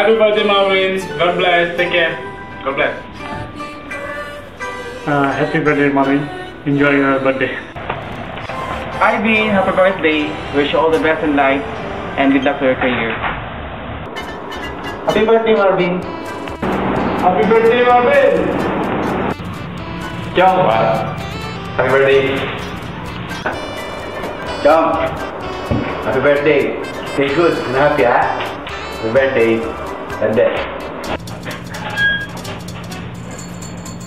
Happy birthday, Marvin. God bless. Take care. God bless. Uh, happy birthday, Marvin. Enjoy your birthday. Hi, Bean. Happy birthday. Wish you all the best in life and good luck for your career. Happy birthday, Marvin. Happy birthday, Marvin. Jong. Happy birthday. Jong. Happy birthday. Stay good and happy, ha? Happy birthday. God bless.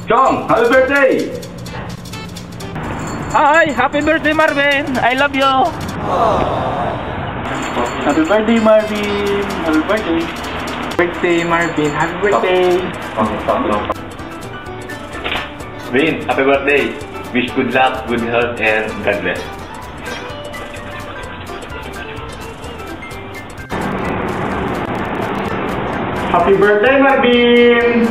Jong, happy birthday! Hi! Happy birthday, Marvin! I love you! Happy birthday, Marvin! Happy birthday! Birthday, Marvin! Happy birthday! Vin, happy birthday. Wish good luck, good health, and God bless. Happy birthday, Marvin.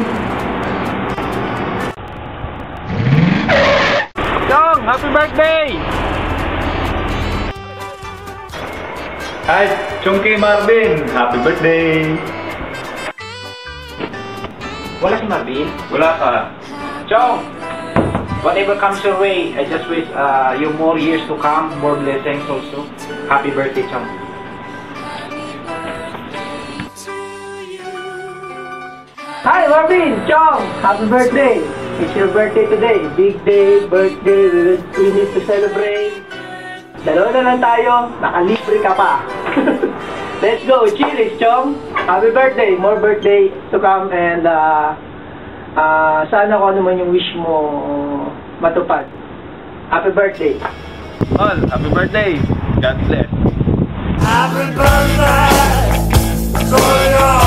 Jong, happy birthday! Hi, Chunky Marvin. Happy birthday. Wala si Marvin. Wala ka. Chong, whatever comes your way, I just wish uh, you more years to come, more blessings also. Happy birthday, Chong. Hi, Marvin! Chong! Happy birthday! It's your birthday today. Big day, birthday, we, need to celebrate. Dalawa na lang tayo, nakalibre ka pa. Let's go, cheers, Chong! Happy birthday, more birthday to come and uh, Ah, sana kung ano man yung wish mo matupad. Happy birthday. All, happy birthday. God bless. Happy birthday to you.